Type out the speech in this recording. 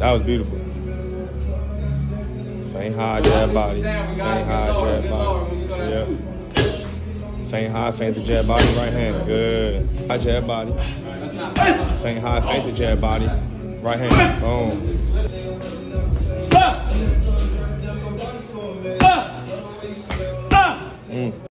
That was beautiful. Feint high, jab body. Feint high, jab body. Yep. Feint high, feint the jab body, right hand. Good. High jab body. Feint high, feint the jab body. Right hand. Boom. Mm.